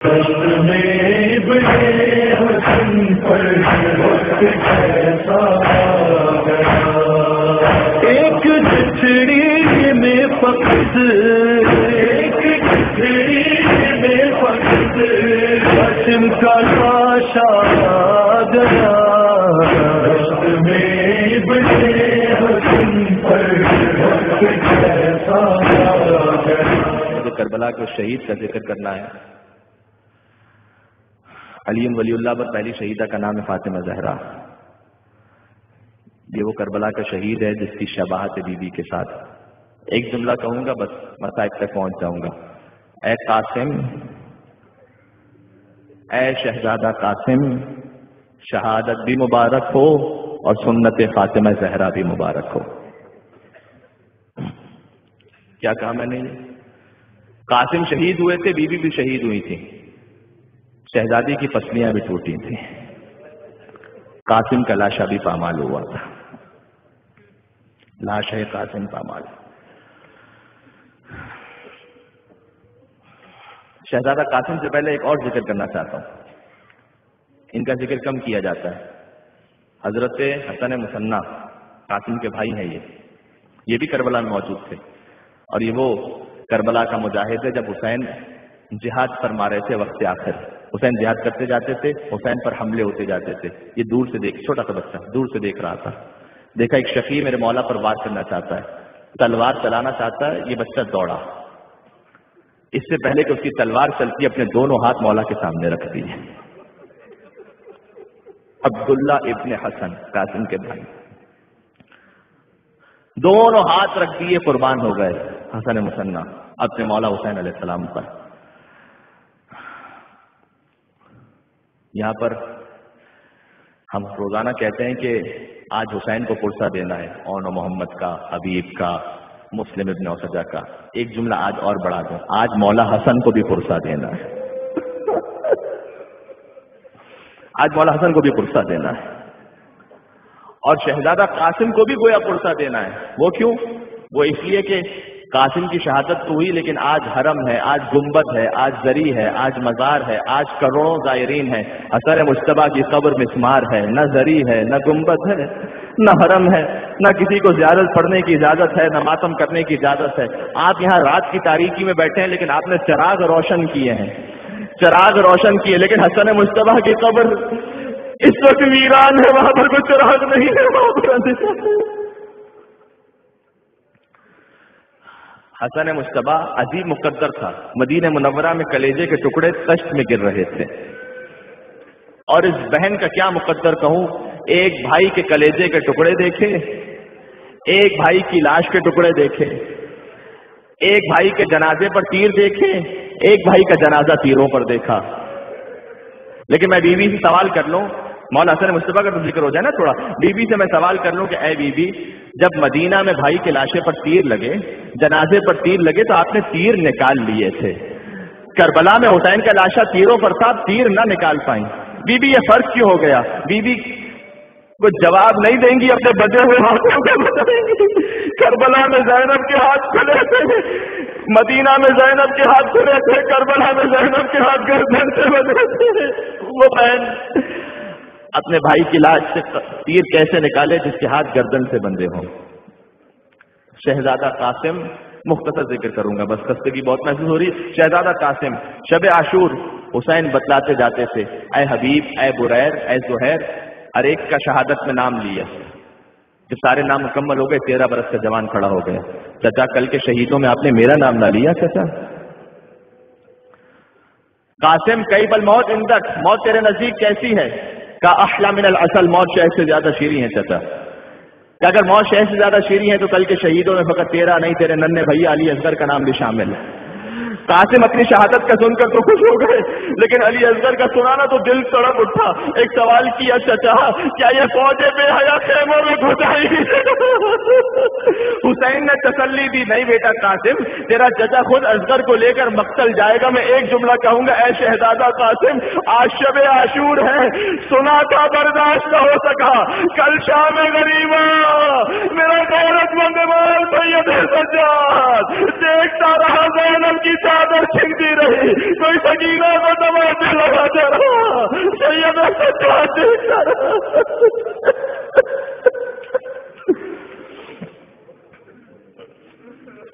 ایک چڑی میں فقط ایک میں فقط قسم کا گیا میں بڑے حسن پر تو کربلا کے شہید کا ذکر کرنا ہے۔ علیم ولی اللہ پر پہلی شہیدہ کا نام ہے فاطمہ زہرا۔ یہ وہ کربلا کا شہید ہے جس کی شباہت بی بی کے ساتھ۔ ایک جملہ کہوں گا بس مسائب تک پہنچ جاؤں گا۔ اے قاسم، اے شہزادہ قاسم، شہادت بھی مبارک ہو اور سنت فاطمہ زہرا بھی مبارک ہو۔ کیا کہا میں نے؟ قاسم شہید ہوئے تھے، بیوی بھی شہید ہوئی تھی۔ شہزادی کی پسلیاں بھی ٹوٹی تھیں۔ قاسم کا لاشا بھی پامال ہوا تھا۔ لاش ہے قاسم پامال۔ شہزادہ قاسم سے پہلے ایک اور ذکر کرنا چاہتا ہوں۔ ان کا ذکر کم کیا جاتا ہے۔ حضرت حسن مسنہ قاسم کے بھائی ہیں یہ۔ یہ بھی کربلا میں موجود تھے۔ اور یہ وہ کربلا کا مجاہد ہے جب حسین جہاد پر مارے تھے وقت آخر۔ حسین جہاد کرتے جاتے تھے، حسین پر حملے ہوتے جاتے تھے۔ یہ دور سے دیکھ، چھوٹا سا بچہ، دور سے دیکھ رہا تھا۔ دیکھا، ایک شفیع میرے مولا پر وار کرنا چاہتا ہے۔ تلوار چلانا چاہتا ہے، یہ بچہ دوڑا۔ اس سے پہلے کہ اس کی تلوار چلتی، اپنے دونوں ہاتھ مولا کے سامنے رکھ دی عبداللہ ابن حسن، قاسم کے بھائی۔ دونوں ہاتھ رکھ دیے، قربان ہو گئے حسن مسنہ اپنے مولا حسین علیہ السلام پر۔ یہاں پر ہم روزانہ کہتے ہیں کہ آج حسین کو پرسہ دینا ہے، اون و محمد کا، حبیب کا، مسلم ابن اوسجا کا۔ ایک جملہ آج اور بڑھا دوں۔ آج مولا حسن کو بھی پرسہ دینا ہے۔ آج مولا حسن کو بھی پرسہ دینا ہے۔ اور شہزادہ قاسم کو بھی گویا پرسہ دینا ہے۔ وہ کیوں؟ وہ اس لیے کہ قاسم کی شہادت تو ہوئی، لیکن آج حرم ہے، آج گنبد ہے، آج زری ہے، آج مزار ہے، آج کروڑوں زائرین ہے اثر مشتبہ کی قبر مسمار ہے۔ نہ زری ہے، نہ گنبد ہے، نہ حرم ہے۔ نہ کسی کو زیارت پڑھنے کی اجازت ہے، نہ ماتم کرنے کی اجازت ہے۔ آپ یہاں رات کی تاریخی میں بیٹھے ہیں، لیکن آپ نے چراغ روشن کیے ہیں۔ چراغ روشن کیے، لیکن حسن مشتبہ کی قبر۔ اس وقت ویران ہے، وہاں پر کوئی چراغ نہیں ہے، وہاں پر حسن مشتبہ عجیب مقدر تھا۔ مدینہ منورہ میں کلیجے کے ٹکڑے تشت میں گر رہے تھے۔ اور اس بہن کا کیا مقدر کہوں؟ ایک بھائی کے کلیجے کے ٹکڑے دیکھے، ایک بھائی کی لاش کے ٹکڑے دیکھے، ایک بھائی کے جنازے پر تیر دیکھے، ایک بھائی کا جنازہ تیروں پر دیکھا۔ لیکن میں بیوی سے سوال کر لوں مولا حسن مصطفیٰ کا تو ذکر ہو جائے نا تھوڑا۔ بیوی سے میں سوال کر لوں کہ اے بیوی، جب مدینہ میں بھائی کے لاشے پر تیر لگے، جنازے پر تیر لگے تو آپ نے تیر نکال لیے تھے۔ کربلا میں حسین کا لاشا تیروں پر تھا تیر نہ نکال پائیں۔ بی بی یہ فرق کیوں ہو گیا؟ بی بی کو جواب نہیں دیں گی اپنے بجے ہوئے ہاتھوں کے بتائیں گی کربلا میں زینب کے ہاتھ کھلے تھے، مدینہ میں زینب کے ہاتھ کھلے تھے، کربلا میں زینب کے ہاتھ گردن سے بجے تھے۔ وہ بہن اپنے بھائی کی لاش سے تیر کیسے نکالے جس کے ہاتھ گردن سے بندے ہوں؟ شہزادہ قاسم مختصر ذکر کروں گا، بس خستگی بہت محسوس ہو رہی شہزادہ قاسم، شب عاشور، حسین بتلاتے جاتے تھے، اے حبیب، اے بریر، اے زہیر ہر ایک کا شہادت میں نام لیا۔ جب سارے نام مکمل ہو گئے، تیرہ برس کا جوان کھڑا ہو گیا۔ چچا، کل کے شہیدوں میں آپ نے میرا نام نہ لیا، چچا۔ قاسم، کئی بل موت اندک موت تیرے نزدیک کیسی ہے؟ کا احلا من الاصل موت شہر سے زیادہ شیریں ہیں چچا۔ کہ اگر موت شہر سے زیادہ شیریں ہیں تو کل کے شہیدوں میں فقط تیرا نہیں تیرے ننے بھیا علی اصغر کا نام بھی شامل ہے۔ قاسم اپنی شہادت کا سن کر تو خوش ہو گئے، لیکن علی اصغر کا سنانا تو دل تڑپ اٹھا۔ ایک سوال کیا، چچا، کیا یہ فوجیں بے حیا خیموں میں گھسائی حسین نے تسلی دی، نہیں بیٹا قاسم، تیرا چچا خود اصغر کو لے کر مقتل جائے گا، میں ایک جملہ کہوں گا، اے شہزادہ قاسم، آج شب عاشور ہے، سنا تھا برداشت نہ ہو سکا۔ کل شام غریبا میرا غیرت مند مال، سید سجاد دیکھتا رہا زینب کی چادر چھنتی رہی۔ کوئی سکینہ کو دباتے لگاتا رہا۔ سید سجاد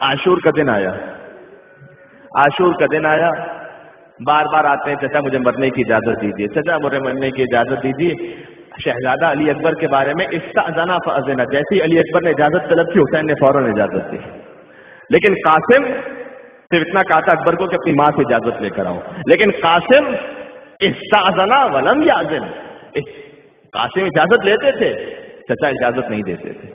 عاشور کا دن آیا۔ عاشور کا دن آیا۔ بار بار آتے ہیں، چچا مجھے مرنے کی اجازت دیجیے چچا مجھے مرنے کی اجازت دیجیے شہزادہ علی اکبر کے بارے میں استعزنا فازنا جیسی علی اکبر نے اجازت طلب کی، حسین نے فوراً اجازت دی۔ لیکن قاسم صرف اتنا کہا تھا اکبر کو کہ اپنی ماں سے اجازت لے کر آؤں۔ لیکن قاسم استعزنا ولم یازن قاسم اجازت لیتے تھے، چچا اجازت نہیں دیتے تھے۔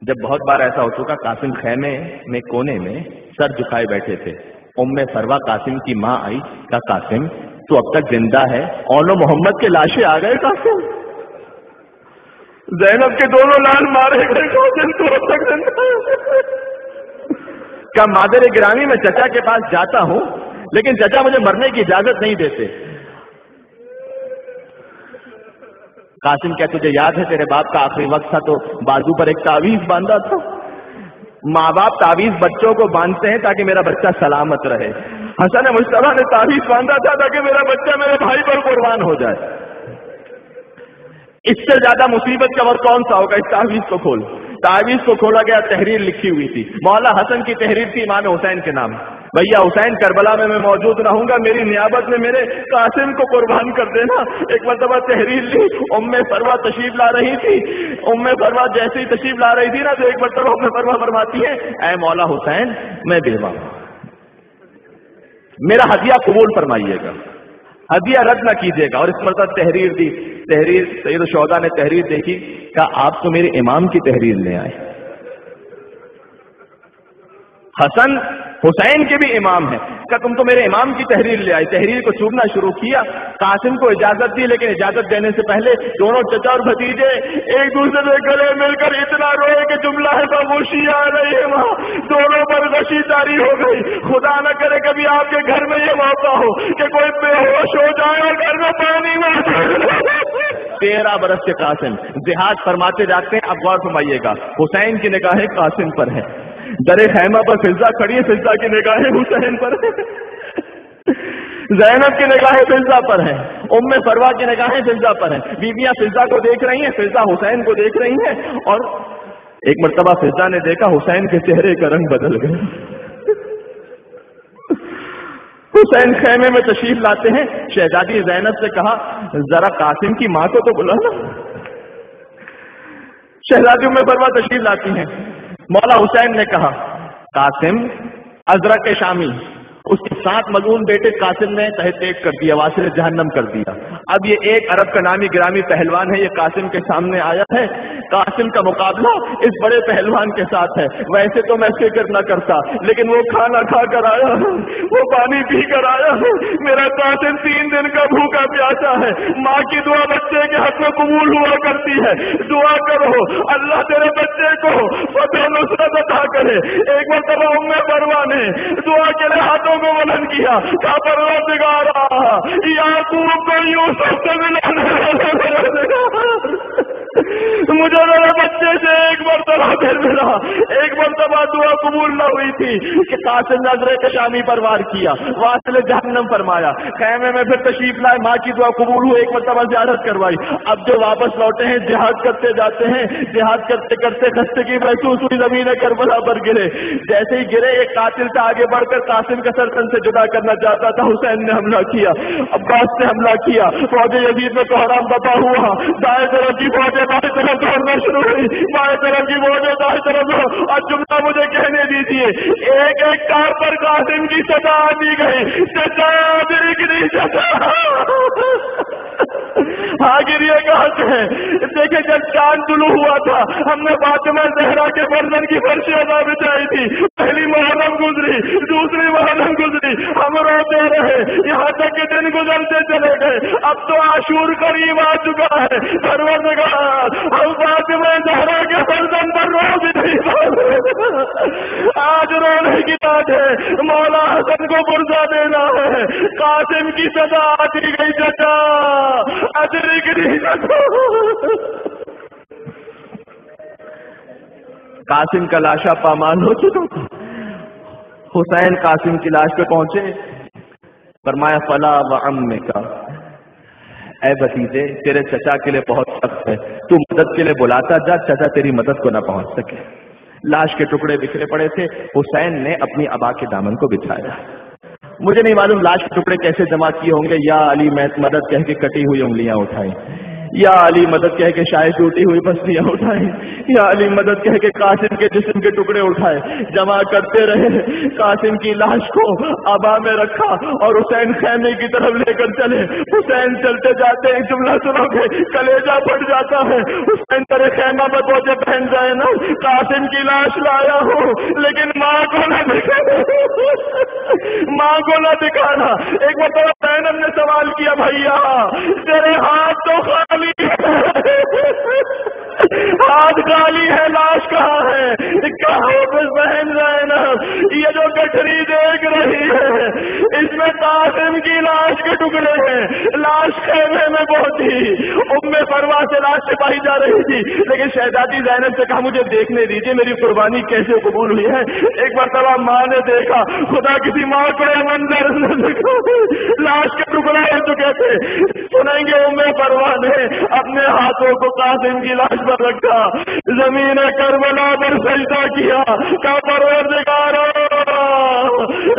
جب بہت بار ایسا ہو چکا، قاسم خیمے میں، کونے میں سر جھکائے بیٹھے تھے۔ ام فروا قاسم کی ماں آئی کا قاسم، تو اب تک زندہ ہے اولو محمد کے لاشیں آ گئے قاسم۔ زینب کے دونوں لال مارے گئے، قاسم، تو اب تک زندہ ہے۔ کیا مادر گرامی میں چچا کے پاس جاتا ہوں؟ لیکن چچا مجھے مرنے کی اجازت نہیں دیتے۔ قاسم کیا تجھے یاد ہے تیرے باپ کا آخری وقت تھا تو بازو پر ایک تعویذ باندھا تھا۔ ماں باپ تعویذ بچوں کو باندھتے ہیں تاکہ میرا بچہ سلامت رہے۔ حسن مشتبہ نے تعویذ باندھا تھا تاکہ میرا بچہ میرے بھائی پر قربان ہو جائے۔ اس سے زیادہ مصیبت کا اور کون سا ہوگا؟ اس تعویذ کو کھول۔ تعویذ کو کھولا گیا، تحریر لکھی ہوئی تھی۔ مولا حسن کی تحریر تھی امام حسین کے نام۔ بھیا حسین کربلا میں میں موجود رہوں گا، میری نیابت میں میرے قاسم کو قربان کر دینا۔ ایک مرتبہ تحریر لی، ام فروا تشریف لا رہی تھی۔ ام فروا جیسے ہی تشریف لا رہی تھی نا، تو ایک مرتبہ ام فروا فرماتی ہے اے مولا حسین، میں بیوہ میرا ہدیہ قبول فرمائیے گا۔ ہدیہ رد نہ کیجیے گا۔ اور اس مرتبہ تحریر دی۔ تحریر سید شودا نے تحریر دیکھی کہ آپ تو میرے امام کی تحریر لے آئے۔ حسن حسین کے بھی امام ہیں۔ کیا تم تو میرے امام کی تحریر لے آئی تحریر کو چوبنا شروع کیا۔ قاسم کو اجازت دی، لیکن اجازت دینے سے پہلے دونوں چچا اور بھتیجے ایک دوسرے سے گلے مل کر اتنا روئے کہ جملہ ہے، خاموشی آ رہی ہے وہاں۔ دونوں پر غشی جاری ہو گئی۔ خدا نہ کرے کبھی آپ کے گھر میں یہ موقع ہو کہ کوئی بے ہوش ہو جائے اور گھر میں پانی میں تیرہ برس کے قاسم، جہاد فرماتے جاتے ہیں، اب غور فرمائیے گا۔ حسین کی نگاہیں قاسم پر ہے در خیمہ پر فضا کھڑی ہے، فضا کی نگاہیں حسین پر زینب کی نگاہیں فضا پر ہیں۔ ام فروا کی نگاہیں فضا پر ہیں۔ بیویاں فضا کو دیکھ رہی ہیں، فضا حسین کو دیکھ رہی ہیں۔ اور ایک مرتبہ فضا نے دیکھا، حسین کے چہرے کا رنگ بدل گیا۔ حسین خیمے میں تشریف لاتے ہیں۔ شہزادی زینب سے کہا، ذرا قاسم کی ماں کو تو بلا نا۔ شہزادی میں فروا تشریف لاتی ہیں۔ مولا حسین نے کہا، قاسم، ازرق شامی، اس کے سات مضمون بیٹے قاسم نے تحت کر دیا واسر جہنم کر دیا۔ اب یہ ایک عرب کا نامی گرامی پہلوان ہے، یہ قاسم کے سامنے آیا ہے۔ قاسم کا مقابلہ اس بڑے پہلوان کے ساتھ ہے۔ ویسے تو میں فکر نہ کرتا، لیکن وہ کھانا کھا کر آیا وہ پانی پی کر آیا میرا قاسم تین دن کا بھوکا پیاسا ہے۔ ماں کی دعا بچے کے حق میں قبول ہوا کرتی ہے۔ دعا کرو، اللہ تیرے بچے کو فتح نصرت عطا کرے۔ ایک مرتبہ ام پروان نے دعا کے لیے ہاتھوں کو بلند کیا۔ کیا پروردگارا یعقوب کو یوسف سے ملا مجھے میرے بچے سے ایک مرتبہ پھر ملا، ایک مرتبہ دعا قبول نہ ہوئی تھی کہ قاسم نظر کے شامی پر وار کیا، واصل جہنم فرمایا۔ خیمے میں پھر تشریف لائے، ماں کی دعا قبول ہوئی، ایک مرتبہ زیارت کروائی۔ اب جو واپس لوٹے ہیں، جہاد کرتے جاتے ہیں، جہاد کرتے کرتے خستگی محسوس ہوئی، زمین کربلا پر گرے۔ جیسے ہی گرے، ایک قاتل سے آگے بڑھ کر قاسم کا سرطن سے جدا کرنا چاہتا تھا، حسین نے حملہ کیا، عباس نے حملہ کیا۔ فوج یزید میں کوحرام بتا ہوا۔ دائیں طرف کی فوجیں، بائیں طرف کرنا شروع ہوئی۔ بائیں طرف کی فوجیں دائیں طرف اور جملہ مجھے کہنے دیجیے ایک ایک کار پر قاسم کی سزا دی گئی۔ سزا دی گئی سزا۔ ہاں گریے سے دیکھیں جب چاند طلوع ہوا تھا، ہم نے فاطمہ زہرا کے برتن کی فرشی ادا بچائی تھی۔ پہلی محرم گزری، دوسری محرم گزری۔ ہم روتے رہے، یہاں تک کہ دن گزرتے چلے گئے۔ اب تو آشور قریب آ چکا ہے۔ پروردگار، ہم فاطمہ زہرا کے برتن پر رو بھی آج رونے کی بات ہے، مولا حسن کو برزا دینا ہے۔ قاسم کی سزا آتی گئی چچا ادری گری قاسم کا لاشا پامال ہو چکا۔ حسین قاسم کی لاش پہ پہنچے۔ فرمایا، فلا و ام کا اے بتیجے، تیرے چچا کے لیے بہت سخت ہے۔ تو مدد کے لیے بلاتا جا، چچا تیری مدد کو نہ پہنچ سکے۔ لاش کے ٹکڑے بکھرے پڑے تھے۔ حسین نے اپنی ابا کے دامن کو بچھایا۔ مجھے نہیں معلوم لاش کے ٹکڑے کیسے جمع کیے ہوں گے۔ یا علی، میں مدد کہہ کے کٹی ہوئی انگلیاں اٹھائی یا علی مدد کہہ کے شاید ٹوٹی ہوئی بستیاں اٹھائے یا علی مدد کہہ کے قاسم کے جسم کے ٹکڑے اٹھائے جمع کرتے رہے، قاسم کی لاش کو آبا میں رکھا اور حسین خیمے کی طرف لے کر چلے۔ حسین چلتے جاتے ہیں جملہ سنو گے کلیجا پھٹ جاتا ہے۔ حسین ترے خیمہ میں پہنچے پہن جائے نا۔ قاسم کی لاش لایا ہوں، لیکن ماں کو نہ دکھانا۔ ماں کو نہ دکھانا۔ ایک مرتبہ بہن نے سوال کیا بھیا تیرے ہاتھ تو خالی ہاتھ کالی ہے لاش کہاں ہے؟ کہاں بہن یہ جو گٹری دیکھ رہی ہے، اس میں قاسم کی لاش کے ٹکڑے ہیں۔ لاش خیمے میں پہنچی ام فروا سے لاش سپاہی جا رہی تھی۔ لیکن شہزادی زینب سے کہا، مجھے دیکھنے دیجیے میری قربانی کیسے قبول ہوئی ہے؟ ایک مرتبہ ماں نے دیکھا، خدا کسی ماں کو منظر لاش کے ٹکڑے ہو چکے تھے۔ سنیں گے، ام فروا نے اپنے ہاتھوں کو قاسم کی لاش پر رکھا۔ زمین کربلا پر سجدہ کیا؟ کا پروردگار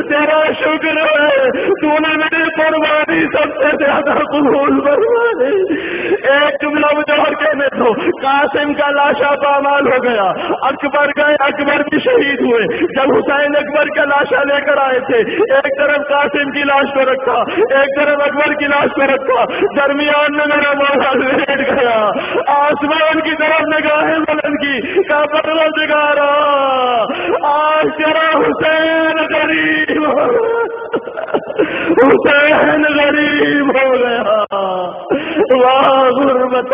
تیرا شکر ہے تو نے میری قربانی سب سے زیادہ قبول بنوانی ایک جملہ مجھے اور کہنے دو۔ قاسم کا لاشا پامال ہو گیا۔ اکبر گئے، اکبر بھی شہید ہوئے۔ جب حسین اکبر کا لاشا لے کر آئے تھے، ایک طرف قاسم کی لاش پہ رکھا، ایک طرف اکبر کی لاش پہ رکھا۔ درمیان میں میرا مولا لیٹ گیا۔ آسمان کی طرف نگاہیں بلند کی۔ کا پروردگارا آج تیرا حسین غریب۔ حسین غریب ہو گیا۔ واہ غربت۔